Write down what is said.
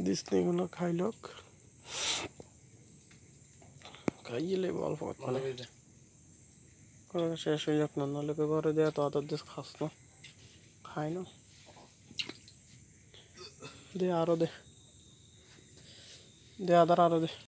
ডিসনিগুলো খাইলে খাই করে অল্প করে শেষ হয়ে যাক না নাহলে করে দেয়া তো আদার দেশ খাস না। খাই না। দে আরও দে। দে আদার আরও দে।